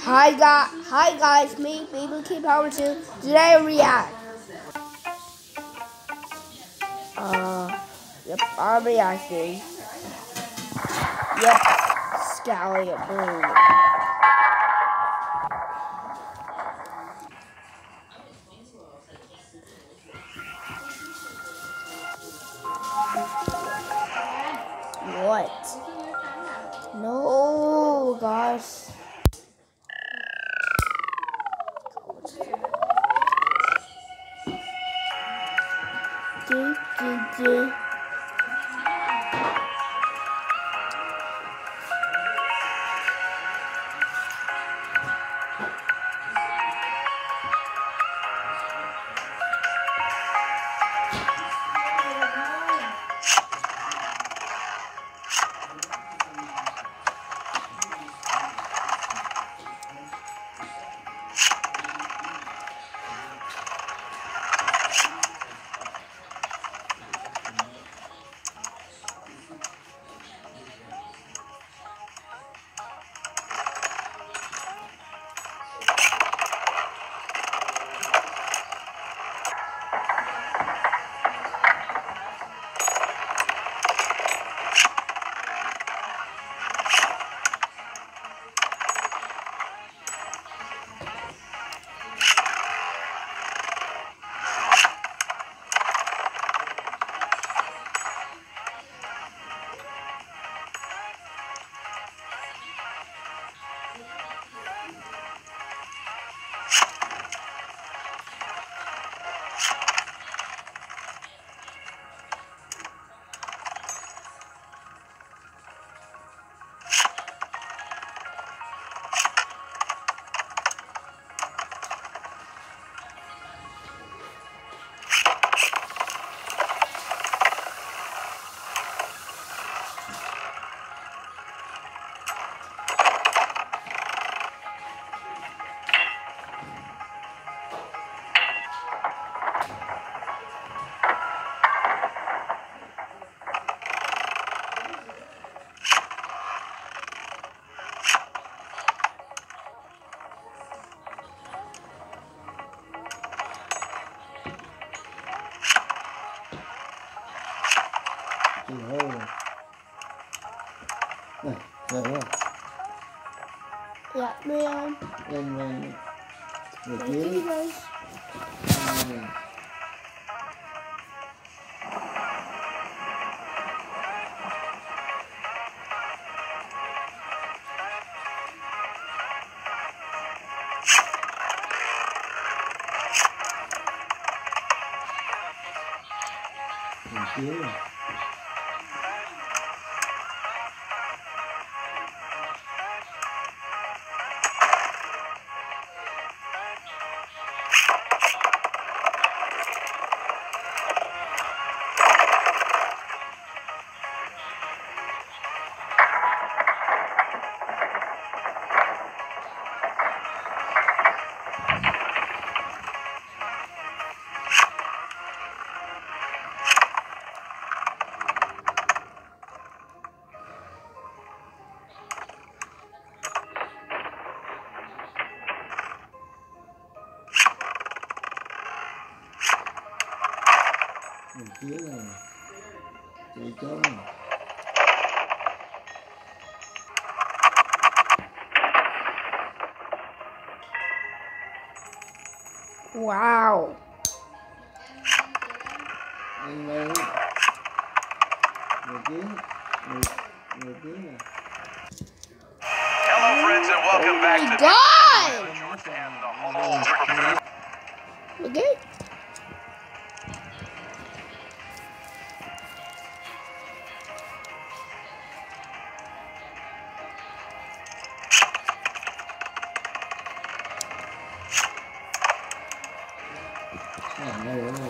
Hi guys, hi guys, me, Baby Kid Power 2. Today I react. Uh, yep, I'm reacting. Yep, Scally Blue. Dạ, đi em. Em lên. Được chứ. Thank you. Dưới guys. Này. Về dưới rồi Về dưới rồi Chạy trốn rồi Wow. Lên lên Về dưới Về, về dưới rồi Hello, friends, and welcome back oh my to God! and the 两个人呢。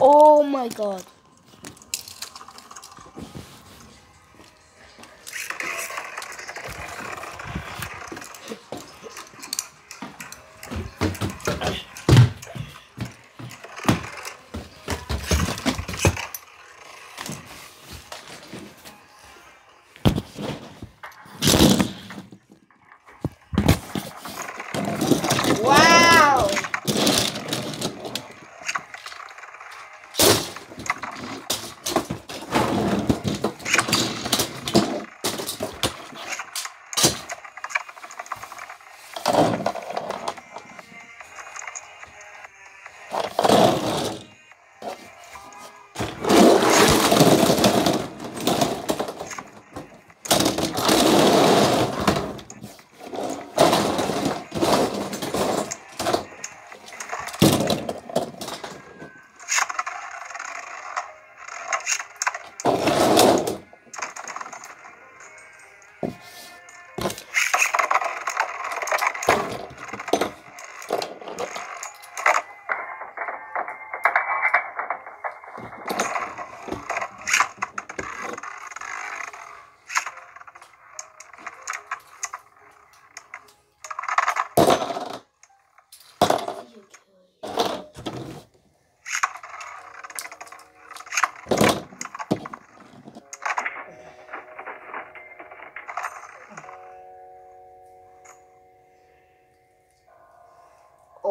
Oh my god.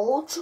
Ultra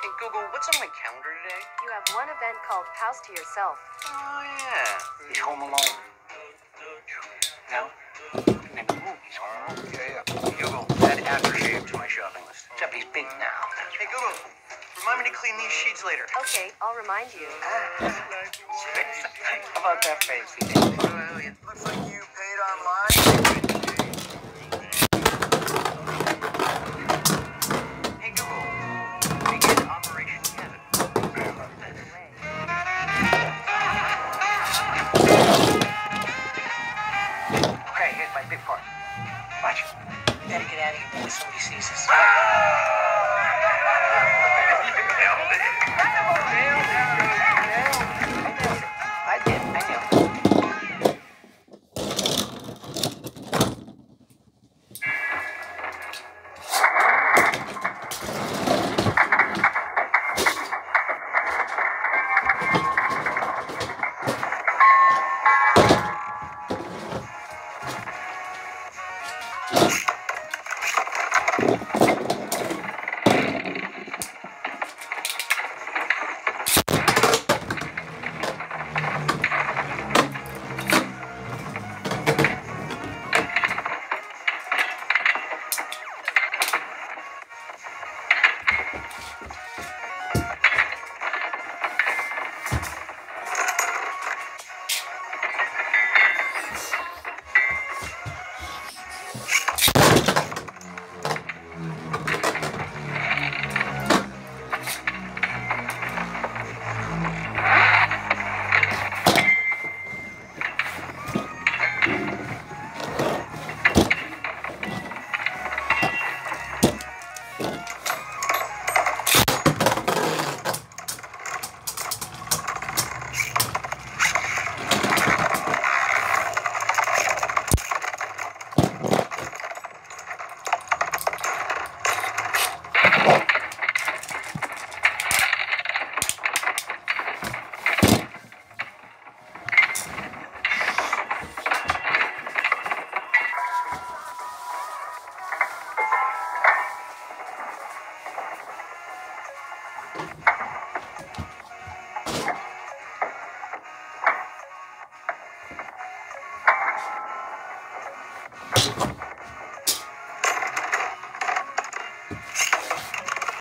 Hey, Google, what's on my calendar today? You have one event called House to Yourself. Oh, yeah. He's home alone. No? Maybe the movie's home alone. Yeah, yeah. Google, add aftershave to my shopping list. Except he's big now. Hey, Google, remind me to clean these sheets later. Okay, I'll remind you. How about that face? Well, it oh, looks like you paid online. série sobre ciências.